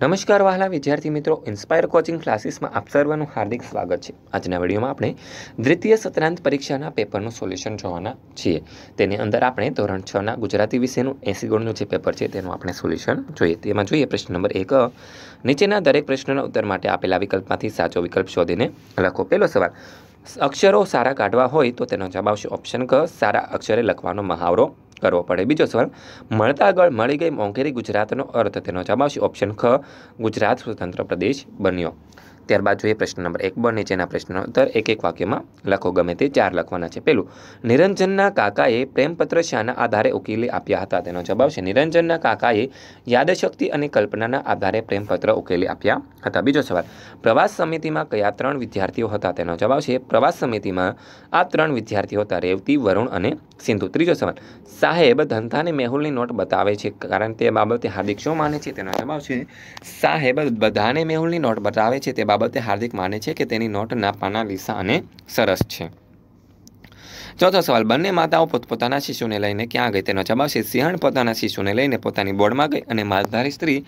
નમસ્કાર વહાલા વિદ્યાર્થી મિત્રો ઇન્સ્પાયર કોચિંગ ક્લાસીસમાં આપ સર્વનું હાર્દિક સ્વાગત છે. આજના વિડીયોમાં આપણે દ્વિતીય સત્રાંત પરીક્ષાના પેપરનું સોલ્યુશન જોવાના છીએ. તેની અંદર આપણે ધોરણ છના ગુજરાતી વિષયનું એસી ગુણનું જે પેપર છે તેનું આપણે સોલ્યુશન જોઈએ. તેમાં જોઈએ પ્રશ્ન નંબર એક, નીચેના દરેક પ્રશ્નના ઉત્તર માટે આપેલા વિકલ્પમાંથી સાચો વિકલ્પ શોધીને લખો. પહેલો સવાલ, અક્ષરો સારા કાઢવા હોય તો તેનો જવાબ આવશે. ઓપ્શન ક, સારા અક્ષરે લખવાનો મહાવરો. કરવો પડે. બીજો સવાલ, મળતા આગળ મળી ગઈ મોંઘેરી ગુજરાતનો અર્થ તેનો જવાબ આવશે. ઓપ્શન ખ, ગુજરાત સ્વતંત્ર પ્રદેશ બન્યો. ત્યારબાદ જોઈએ પ્રશ્ન નંબર એક બ નીચેના પ્રશ્નનો ઉત્તર એક એક વાક્યમાં લખો. ગમે તે ચાર લખવાના છે. પેલું નિરંજનના કાકાએ પ્રેમપત્ર શાના આધારે ઉકેલી આપ્યા હતા. તેનો જવાબ આવશે નિરંજનના કાકાએ યાદશક્તિ અને કલ્પનાના આધારે પ્રેમપત્ર ઉકેલી આપ્યા હતા. બીજો સવાલ, પ્રવાસ સમિતિમાં કયા ત્રણ વિદ્યાર્થીઓ હતા? તેનો જવાબ આવશે પ્રવાસ સમિતિમાં આ ત્રણ વિદ્યાર્થીઓ હતા, રેવતી, વરુણ અને સિંધુ. ત્રીજો સવાલ, સાહેબ ધંધાને મેહુલની નોટ બતાવે છે, કારણ તે બાબતે હાર્દિક શું માને છે? તેનો જવાબ છે, સાહેબ બધાને મેહુલની નોટ બતાવે છે, તે બાબતે હાર્દિક માને છે કે તેની નોટના પાના લીસા અને સરસ છે. ચોથો સવાલ, બંને માતાઓ પોતપોતાના શિશુને લઈને ક્યાં ગઈ? તેનો જવાબ છે સિંહણ પોતાના શિશુને લઈને પોતાની બોર્ડમાં ગઈ અને માલધારી સ્ત્રી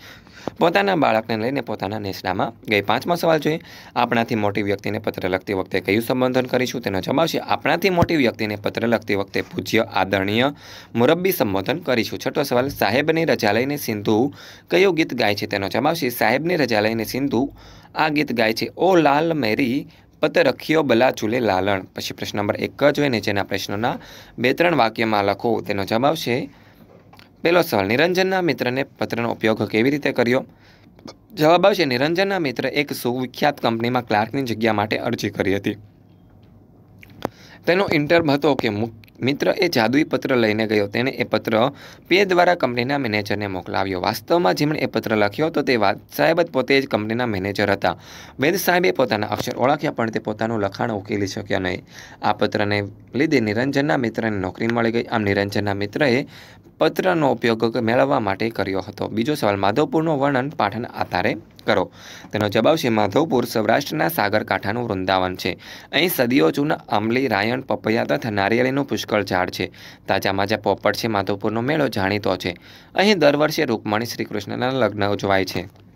પોતાના બાળકને લઈને પોતાના નેસડામાં ગઈ. પાંચમો સવાલ જોઈએ, આપણાથી મોટી વ્યક્તિને પત્ર લખતી વખતે કયું સંબોધન કરીશું? તેનો જવાબ છે આપણાથી મોટી વ્યક્તિને પત્ર લખતી વખતે પૂજ્ય આદરણીય મુરબ્બી સંબોધન કરીશું. છઠ્ઠો સવાલ, સાહેબની રજા લઈને સિંધુ કયું ગીત ગાય છે? તેનો જવાબ છે સાહેબની રજા લઈને સિંધુ આ ગીત ગાય છે. ઓ લાલ મેરી પત બલા ચૂલે લાલણ. પછી પ્રશ્ન નંબર એક જ હોય નીચેના પ્રશ્નોના બે ત્રણ વાક્યમાં લખો, તેનો જવાબ છે પહેલો સવાલ, નિરંજનના મિત્રને પત્રનો ઉપયોગ કેવી રીતે કર્યો? જવાબ આવશે, નિરંજનના મિત્ર એક સુવિખ્યાત કંપનીમાં ક્લાર્કની જગ્યા માટે અરજી કરી હતી. તેનો ઇન્ટર્મ હતો કે મિત્ર, એ જાદુઈ પત્ર લઈને ગયો. તેણે એ પત્ર પે દ્વારા કંપનીના મેનેજરને મોકલાવ્યો. વાસ્તવમાં જેમણે એ પત્ર લખ્યો હતો તે વાત સાહેબ જ પોતે જ કંપનીના મેનેજર હતા. વેદ સાહેબે પોતાના અક્ષર ઓળખ્યા, પણ તે પોતાનું લખાણ ઉકેલી શક્યા નહીં. આ પત્રને લીધે નિરંજનના મિત્રને નોકરી મળી ગઈ. આમ નિરંજનના મિત્રએ પત્રનો ઉપયોગ મેળવવા માટે કર્યો હતો. બીજો સવાલ, માધવપુરનું વર્ણન પાઠના આધારે કરો. તેનો જવાબ છે માધવપુર સૌરાષ્ટ્રના સાગરકાંઠાનું વૃંદાવન છે. અહીં સદીઓ જૂના આંબલી રાયણ, પપૈયા તથા નારિયેળીનું પુષ્કળ ઝાડ છે. તાજા માજા પોપટ છે, માધવપુરનો મેળો જાણીતો છે. અહીં દર વર્ષે રૂકમણી શ્રી કૃષ્ણના લગ્ન ઉજવાય છે.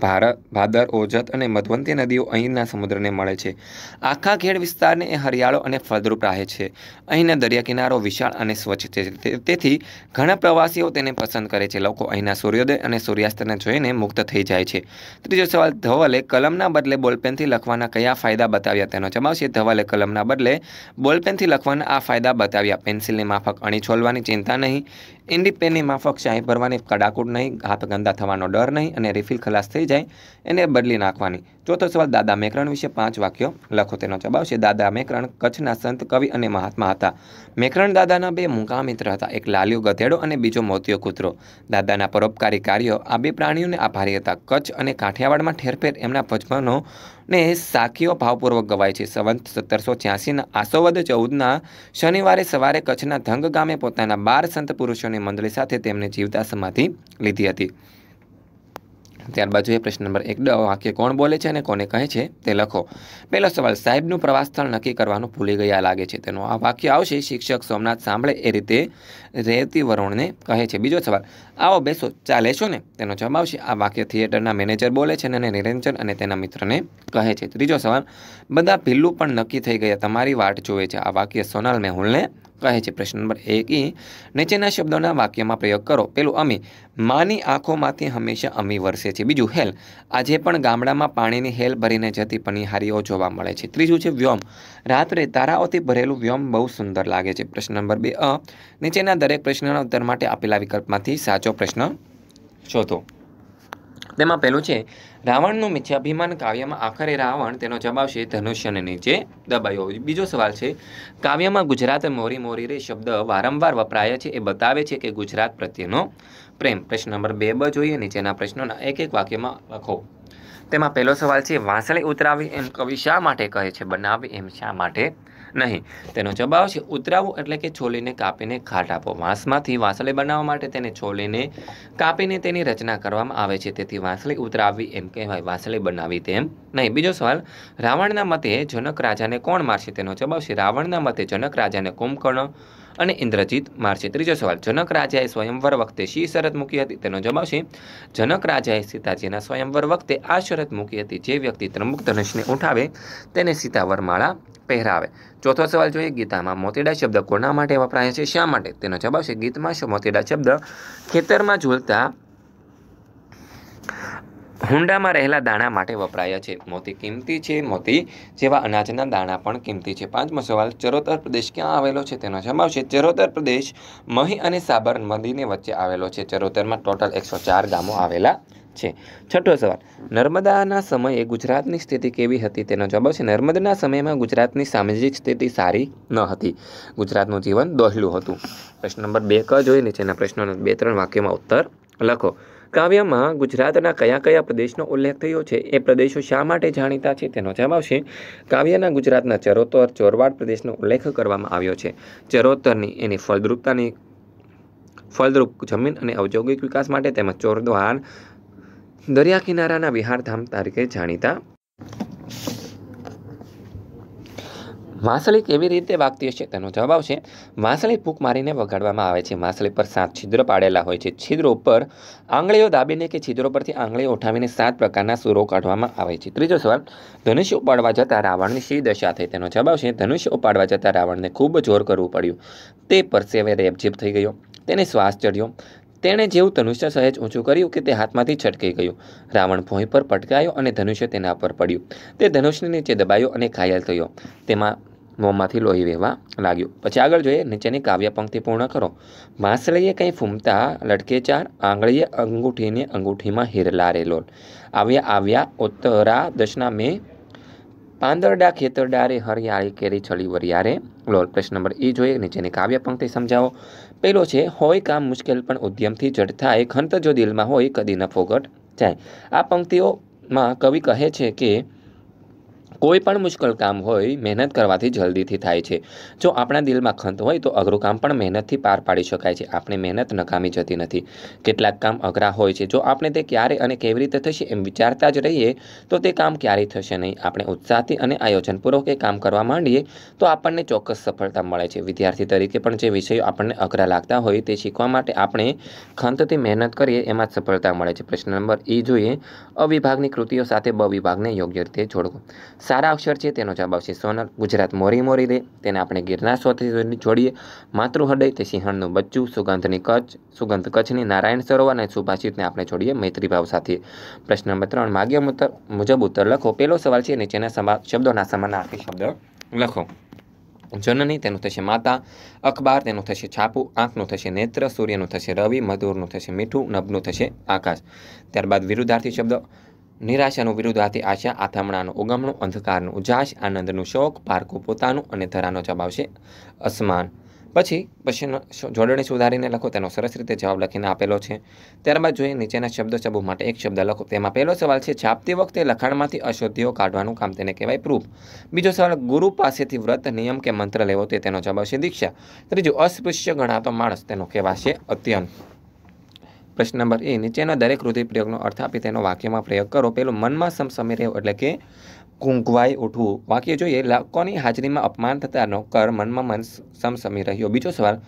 ભારત, ભાદર, ઓજત અને મધવંતી નદીઓ અહીંના સમુદ્રને મળે છે. આખા ખેડ વિસ્તારને એ હરિયાળો અને ફળદ્રુપ રહે છે. અહીંના દરિયા કિનારો વિશાળ અને સ્વચ્છ છે. તેથી ઘણા પ્રવાસીઓ તેને પસંદ કરે છે. લોકો અહીંના સૂર્યોદય અને સૂર્યાસ્તને જોઈને મુક્ત થઈ જાય છે. ત્રીજો સવાલ, ધવલે કલમના બદલે બોલપેનથી લખવાના કયા ફાયદા બતાવ્યા? તેનો છે, ધવલે કલમના બદલે બોલપેનથી લખવાના આ ફાયદા બતાવ્યા. પેન્સિલની માફક અણી છોલવાની ચિંતા નહીં. ઇન્ડી પેનની માફક શાહી ભરવાની કડાકૂટ નહીં હાથ ગંદા થવાનો ડર નહીં અને રિફિલ ખલાસ થઈ જાય એને બદલી નાખવાની. ચોથો સવાલ, દાદા મેકરણ વિશે પાંચ વાક્યો લખો. તેનો જવાબ છે, દાદા મેકરણ કચ્છના સંત, કવિ અને મહાત્મા હતા. મેકરણ દાદાના બે મૂંગા મિત્ર હતા. એક લાલિયો ગધેડો અને બીજો મોતિયો કૂતરો. દાદાના પરોપકારી કાર્યો, આ બે પ્રાણીઓને આભારી હતા. કચ્છ અને કાઠિયાવાડમાં ઠેરફેર એમના ભજવાનો ને સાખીઓ ભાવપૂર્વક ગવાય છે. સંવંત સત્તરસો છ્યાસીના આસોવદ ચૌદના શનિવારે સવારે કચ્છના ધંગ ગામે પોતાના બાર સંત પુરુષોની મંડળી સાથે તેમને જીવતા સમાધિ લીધી હતી. ત્યારબાદ જોઈએ પ્રશ્ન નંબર એક. વાક્ય કોણ બોલે છે અને કોને કહે છે તે લખો. પહેલો સવાલ, સાહેબનું પ્રવાસ સ્થળ નક્કી કરવાનું ભૂલી ગયા લાગે છે. તેનો આ વાક્ય આવશે, શિક્ષક સોમનાથ સાંભળે એ રીતે રેવતી વરુણને કહે છે. બીજો સવાલ, આવો બેસો ચા લેશો ને? તેનો જવાબ આવશે, આ વાક્ય થિયેટરના મેનેજર બોલે છે અને નિરંજન અને તેના મિત્રને કહે છે. ત્રીજો સવાલ, બધા ભીલું પણ નક્કી થઈ ગયા, તમારી વાટ જોવે છે. આ વાક્ય સોનાલ મેહુલને કહે છે પ્રશ્ન નંબર એક એ નીચેના શબ્દોના વાક્યમાં પ્રયોગ કરો. પેલું અમી, માની આંખોમાંથી હંમેશા અમી વરસે છે. બીજું, હેલ, આજે પણ ગામડામાં પાણીની હેલ ભરીને જતી પનિહારીઓ જોવા મળે છે. ત્રીજું છે, વ્યોમ, રાત્રે તારાઓથી ભરેલું વ્યોમ બહુ સુંદર લાગે છે. પ્રશ્ન નંબર બે, અ, નીચેના દરેક પ્રશ્નના ઉત્તર માટે આપેલા વિકલ્પમાંથી સાચો પ્રશ્ન શોધો. તેમાં પહેલું છે, રાવણનું મિથ્યાભિમાન કાવ્યમાં આખરે રાવણ તેનો જવાબ છે ધનુષ્યને નીચે દબાયો. બીજો સવાલ છે, કાવ્યમાં ગુજરાત મોરી મોરી રે શબ્દ વારંવાર વપરાય છે, એ બતાવે છે કે ગુજરાત પ્રત્યેનો પ્રેમ. પ્રશ્ન નંબર બે બ જોઈએ, નીચેના પ્રશ્નોના એક એક વાક્યમાં લખો. તેમાં પહેલો સવાલ છે, વાંસળી ઉતરાવી એમ કવિ શા માટે કહે છે? બનાવી એમ શા માટે નહીં. તેનો જવાબ છે, ઉતરાવું એટલે કે છોલીને કાપીને ખાટ આપો. વાંસમાંથી વાંસળી બનાવવા માટે તેને છોલીને કાપીને તેની રચના કરવામાં આવે છે. તેથી વાંસળી ઉતરાવવી એમ કહેવાય, વાંસળી બનાવી તેમ નહીં. બીજો સવાલ, રાવણના મતે જનક રાજાને કોણ મારશે? તેનો જવાબ છે, રાવણના મતે જનક રાજાને કુંભકર્ણ અને ઇન્દ્રજીત મારશે ત્રીજો સવાલ. જનક રાજાએ સ્વયંવર વખતે શી શરત મૂકી હતી? તેનો જવાબ છે જનક રાજાએ સીતાજીના સ્વયંવર વખતે આ શરત મૂકી હતી જે વ્યક્તિ ત્રંબક ધનુષને ઉઠાવે, તેને સીતાવર માળા પહેરાવે. ચોથો સવાલ જોઈએ, ગીતામાં મોતીડા શબ્દ કોના માટે વપરાય છે? શા માટે? તેનો જવાબ છે ગીતમાં મોતીડા શબ્દ ખેતરમાં ઝૂલતા હુંડામાં રહેલા દાણા માટે વપરાયા છે. મોતી કિંમતી છે મોતી જેવા અનાજના દાણા પણ કિંમતી છે. પાંચમો સવાલ, ચરોતર પ્રદેશ ક્યાં આવેલો છે? તેનો જવાબ આવશે, ચરોતર પ્રદેશ મહી અને સાબરમતીની વચ્ચે આવેલો છે. ચરોતરમાં ટોટલ એકસો ચાર ગામો આવેલા છે. છઠ્ઠો સવાલ, નર્મદાના સમયે ગુજરાતની સ્થિતિ કેવી હતી? તેનો જવાબ છે નર્મદાના સમયમાં ગુજરાતની સામાજિક સ્થિતિ સારી ન હતી. ગુજરાતનું જીવન દોહલું હતું. પ્રશ્ન નંબર બે ક જોઈ નીચેના પ્રશ્નોનો બે ત્રણ વાક્યમાં ઉત્તર લખો. કાવ્યમાં ગુજરાતના કયા કયા પ્રદેશનો ઉલ્લેખ થયો છે, એ પ્રદેશો શા માટે જાણીતા છે તેનો જવાબ આવશે. કાવ્યના ગુજરાતના ચરોતર ચોરવાડ પ્રદેશનો ઉલ્લેખ કરવામાં આવ્યો છે. ચરોતરની એની ફળદ્રુપતાની ફળદ્રુપ જમીન અને ઔદ્યોગિક વિકાસ માટે તેમજ ચોરદ્વાર દરિયા કિનારાના વિહારધામ તરીકે જાણીતા વાંસળી કેવી રીતે વાગતી હશે તેનો જવાબ આવશે. વાંસળી ફૂંક મારીને વગાડવામાં આવે છે. વાંસળી પર સાત છિદ્ર પાડેલા હોય છે. છિદ્રો પર આંગળીઓ દાબીને કે છિદ્રો પરથી આંગળીઓ ઉઠાવીને સાત પ્રકારના સૂરો કાઢવામાં આવે છે. ત્રીજો સવાલ, ધનુષ્ય ઉપાડવા જતાં રાવણની શી દશા થઈ? તેનો જવાબ આવશે, ધનુષ્ય ઉપાડવા જતાં રાવણને ખૂબ જોર કરવું પડ્યું. તે પરસેવે રેપઝેપ થઈ ગયો. તેને શ્વાસ ચડ્યો. તેણે જેવું ધનુષ્ય સહેજ ઊંચું કર્યું કે તે હાથમાંથી છટકી ગયું. રાવણ ભોંય પર પટકાયો અને ધનુષ્ય તેના પર પડ્યું. તે ધનુષ્યની નીચે દબાયો અને ઘાયલ થયો. તેમાં મોંમાંથી લોહી વહેવા લાગ્યું. પછી આગળ જોઈએ, નીચેની કાવ્ય પંક્તિ પૂર્ણ કરો. માસળીએ કંઈ ફૂમતા લટકે ચાર, આંગળીએ અંગૂઠીને અંગૂઠીમાં હિરલા રેલોલ આવ્યા આવ્યા ઉત્તરા દશના મેં પાંદરડા ખેતરડા રે હરિયાળી કેરી છળી વરિયારે લોલ. પ્રશ્ન નંબર એ જોઈએ, નીચેની કાવ્ય પંક્તિ સમજાવો. પહેલો છે, હોય કામ મુશ્કેલ, પણ ઉદ્યમથી જડ થાય. ખંત જો દિલમાં હોય, કદી ન ફોગટ જાય. આ પંક્તિઓમાં કવિ કહે છે કે કોઈ પણ મુશ્કેલ કામ હોય, મહેનત કરવાથી જલ્દીથી થાય છે. જો આપણા દિલમાં ખંત હોય, તો અઘરું કામ પણ મહેનતથી પાર પાડી શકાય છે. આપણે મહેનત નકામી જતી નથી. કેટલાક કામ અઘરા હોય છે. જો આપણે તે ક્યારે અને કેવી રીતે થશે એમ વિચારતા જ રહીએ, તો તે કામ ક્યારેય થશે નહીં. આપણે ઉત્સાહથી અને આયોજનપૂર્વક એ કામ કરવા માંડીએ, તો આપણને ચોક્કસ સફળતા મળે છે. વિદ્યાર્થી તરીકે પણ જે વિષયો આપણને અઘરા લાગતા હોય, તે શીખવા માટે આપણે ખંતથી મહેનત કરીએ, એમાં જ સફળતા મળે છે. પ્રશ્ન નંબર એ જોઈએ. અવિભાગની કૃતિઓ સાથે બ વિભાગને યોગ્ય રીતે જોડવો સારા અક્ષર છે, તેનો જવાબ આવશે સોનલ. ગુજરાત મોરી મોરી રે તેને આપણે ગિરનાર સ્વાતંત્ર્ય જોડીએ. માતૃહૃદય તે સિંહણનું બચ્ચું, સુગંધની કચ્છ સુગંધ કચ્છની નારાયણ સરોવર અને સુભાષિતને આપણે જોડીએ મૈત્રીભાવ સાથે. પ્રશ્ન નંબર ત્રણ, માગ્ય ઉત્તર મુજબ ઉત્તર લખો. પહેલો સવાલ છે, નીચેના સમા શબ્દોના સમાનાર્થી શબ્દ લખો. જનની તેનું થશે માતા, અખબાર તેનું થશે છાપું, આંખનું થશે નેત્ર, સૂર્યનું થશે રવિ, મધુરનું થશે મીઠું, નભનું થશે આકાશ. ત્યારબાદ વિરુદ્ધાર્થી શબ્દ નિરાશાનું વિરુદ્ધ આથી આશા, આથમણાનું ઉગમણું, અંધકારનું ઉજાસ આનંદનું શોક પારકું પોતાનું અને ધરાનો જવાબ અસમાન. પછી પછી જોડણી સુધારીને લખો, તેનો સરસ રીતે જવાબ લખીને આપેલો છે. ત્યારબાદ જોઈએ નીચેના શબ્દ સમૂહ માટે એક શબ્દ લખો. તેમાં પહેલો સવાલ છે, છાપતી વખતે લખાણમાંથી અશુદ્ધિઓ કાઢવાનું કામ તેને કહેવાય પ્રૂફ. બીજો સવાલ, ગુરુ પાસેથી વ્રત, નિયમ કે મંત્ર લેવો તે તેનો જવાબ છે દીક્ષા. ત્રીજું, અસ્પૃશ્ય ગણાતો માણસ તેનો કહેવાશે અત્યંત. પ્રશ્ન નંબર એ, નીચેના દરેક રૂઢિપ્રયોગનો અર્થ આપી તેનો વાક્યમાં પ્રયોગ કરો. પેલું મનમાં સમસમી રહેવું એટલે કે કુંકવાઈ ઉઠવું. વાક્ય જોઈએ લોકોની હાજરીમાં અપમાન થતાનો કર મનમાં મન સમસમી રહ્યો? બીજો સવાલ,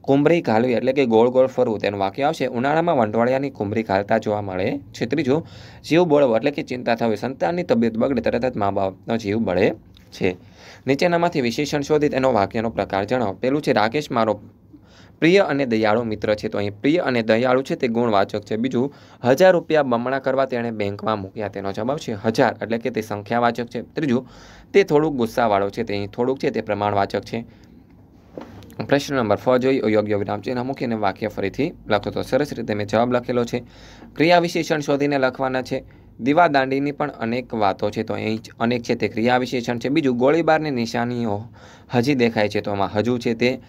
કુંભરી ઘાલવી એટલે કે ગોળ ગોળ ફરવું? તેનું વાક્ય આવશે, ઉનાળામાં વંટવાળિયાની કુંભરી ઘાલતા જોવા મળે છે. ત્રીજું, જીવ બળવો એટલે કે ચિંતા થવી. સંતાનની તબિયત બગડે, તરત જ મા બાપનો જીવ બળે છે. નીચેનામાંથી વિશેષણ શોધી તેનો વાક્યનો પ્રકાર જણાવો. પેલું છે, રાકેશ, મારો પ્રિય અને દયાળુ મિત્ર છે. તો અહીં પ્રિય અને દયાળુ છે તે ગુણવાચક છે. બીજું, હજાર રૂપિયા બમણા કરવા તેણે બેંકમાં મૂક્યા. તેનો જવાબ છે હજાર, એટલે કે તે સંખ્યાવાચક છે. ત્રીજું, તે થોડુંક ગુસ્સાવાળો છે. તે અહીં થોડુંક છે તે પ્રમાણવાચક છે. પ્રશ્ન નંબર ફ જોઈ અયોગ્ય વિરામ ચિહ્ન મૂકીને વાક્ય ફરીથી લખો. તો સરસ રીતે મેં જવાબ લખેલો છે. ક્રિયા વિશેષણ શોધીને લખવાના છે. દીવા દાંડીની પણ અનેક વાતો છે. તો અહીં અનેક છે તે ક્રિયા વિશેષણ છે. બીજું, ગોળીબારની નિશાનીઓ હજી દેખાય છે. તો આમાં હજુ છે તે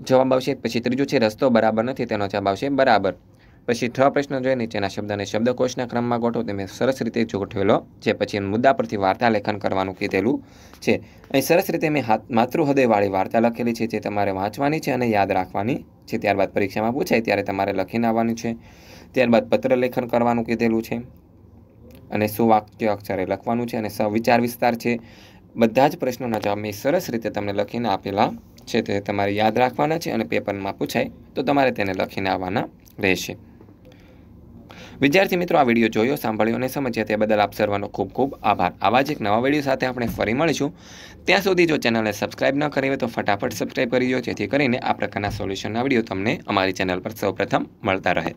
જવાબ આવશે, પછી ત્રીજું છે, રસ્તો બરાબર નથી, તેનો જવાબ આવશે, બરાબર. પછી છ પ્રશ્ન જોઈએ, નીચેના શબ્દને શબ્દકોશના ક્રમમાં ગોઠવો, તે સરસ રીતે ગોઠવેલો છે. પછી મુદ્દા પરથી વાર્તા લેખન કરવાનું કીધેલું છે. અહીં સરસ રીતે મેં હાથ, માતૃહૃદયવાળી વાર્તા લખેલી છે, જે તમારે વાંચવાની છે અને યાદ રાખવાની છે. ત્યારબાદ પરીક્ષામાં પૂછાય, ત્યારે તમારે લખીને આવવાનું છે. ત્યારબાદ પત્ર લેખન કરવાનું કીધેલું છે. અને સુવાક્ય અક્ષરે લખવાનું છે અને વિચાર વિસ્તાર છે. બધા જ પ્રશ્નોના જવાબ મેં સરસ રીતે તમને લખીને આપેલા છે તે તમારે યાદ રાખવાના છે અને પેપરમાં પૂછાય તો તમારે તેને લખીને આવવાના રહેશે. વિદ્યાર્થી મિત્રો, આ વીડિયો જોયો, સાંભળ્યો અને સમજ્યા તે બદલ આપ સર્વનો ખૂબ ખૂબ આભાર. આવા જ એક નવા વીડિયો સાથે આપણે ફરી મળીશું. ત્યાં સુધી જો ચેનલને સબસ્ક્રાઇબ ન કરી હોય તો ફટાફટ સબસ્ક્રાઇબ કરી દો, જેથી કરીને આ પ્રકારના સોલ્યુશનના વીડિયો તમને અમારી ચેનલ પર સૌપ્રથમ મળતા રહે.